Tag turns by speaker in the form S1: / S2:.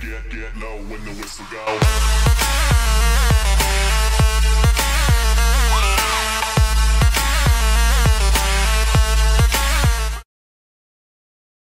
S1: get, get, get low when the whistle goes.